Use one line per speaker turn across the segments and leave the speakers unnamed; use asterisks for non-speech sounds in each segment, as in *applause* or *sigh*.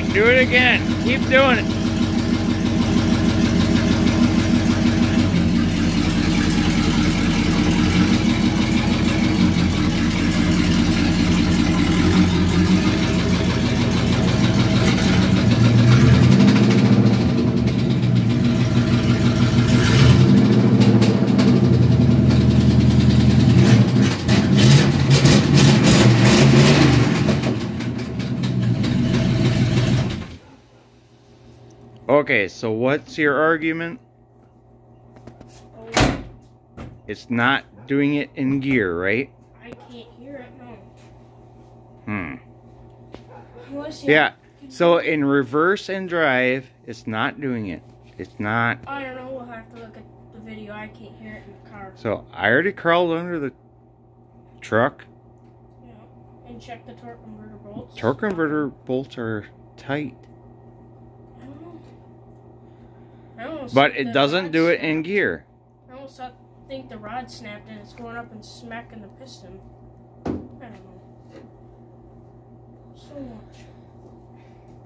right, do it again. Keep doing it. Okay, so what's your argument?
Oh,
It's not doing it in gear, right?
I can't hear it, no.
Hmm. Yeah, so in reverse and drive, it's not doing it. It's not.
I don't know, we'll have to look at the video. I can't hear it in the car.
So I already crawled under the truck.
Yeah. And check the torque converter bolts.
Torque converter bolts are tight.
I don't know. I almost
But it doesn't do it in gear.
I almost think the rod snapped and it's going up and smacking the piston. I don't know. So much.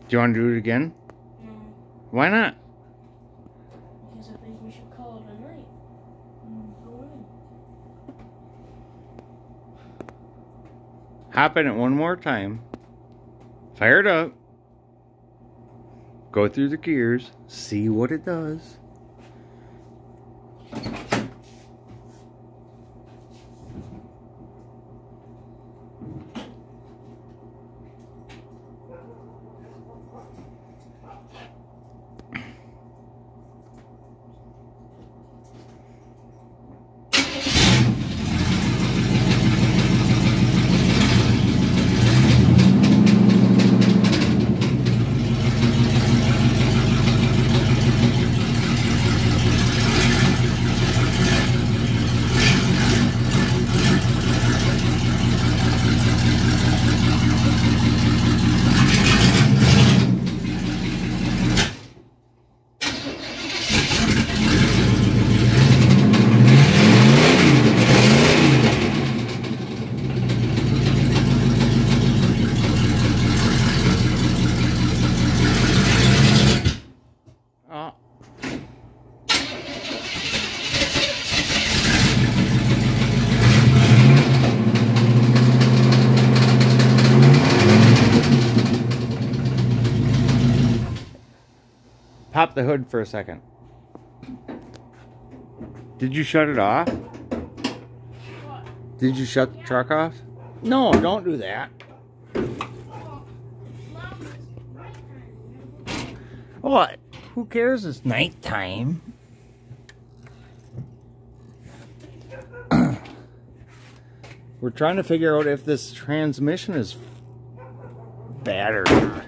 Do you want to do it again?
No,
Why not?
because I think we should call it a night. Mm.
Hop in it one more time. Fire it up. Go through the gears. See what it does. Pop the hood for a second. Did you shut it off?
What?
Did you shut the truck off? No, don't do that.
Mom, it's nighttime.
What? Who cares? It's nighttime. *clears throat* We're trying to figure out if this transmission is bad or not.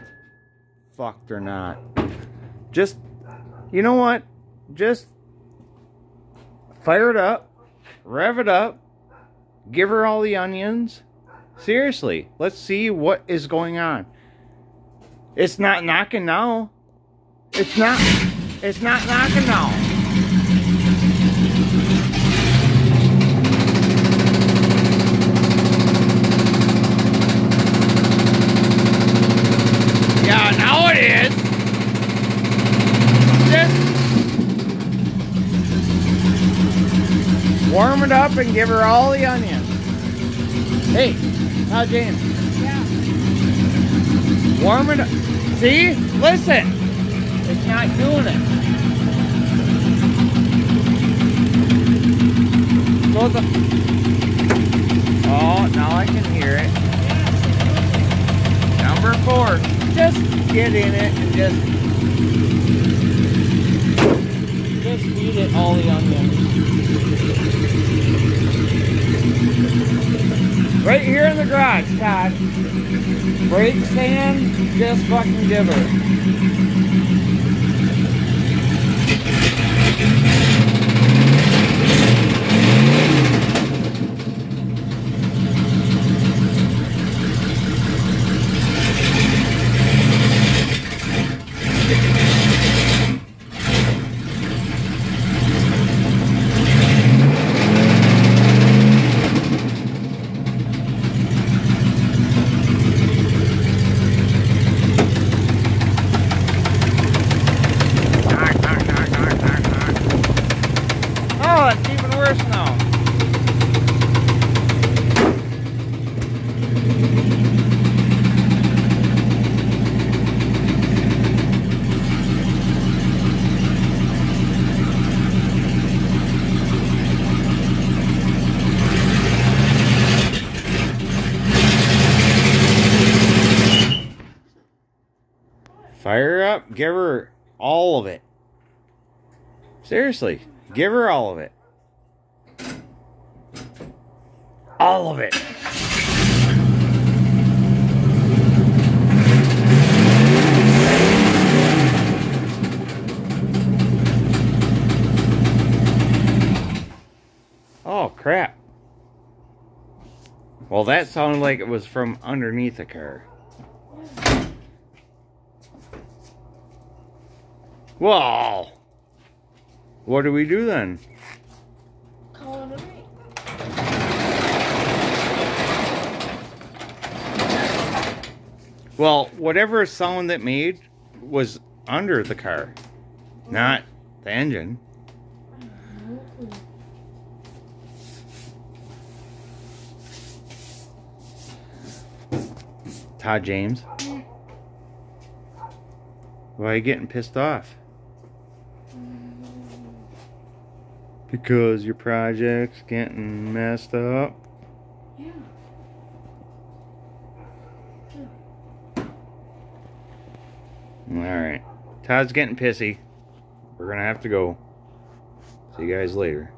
Fucked or not. Just, you know what? Just fire it up, rev it up, give her all the onions. Seriously, let's see what is going on. It's not knocking now. It's not. It's not knocking now. Yeah, now it is. Just warm it up and give her all the onions. Hey, how James?
Yeah.
Warm it up. See? Listen. It's not doing it. Go the. Oh, now I can hear it. Number four. Just get in it and just. Just feed it all the onions. Right here in the garage, Todd. Brake stand, just fucking give her. Fire her up. Give her all of it. Seriously. Give her all of it. All of it. Oh, crap. Well, that sounded like it was from underneath the car. Well, what do we do then?
Call it a night.
Well, whatever sound that made was under the car, not the engine. Todd James. Why are you getting pissed off? Because your project's getting messed up.
Yeah.
Alright. Todd's getting pissy. We're gonna have to go. See you guys later.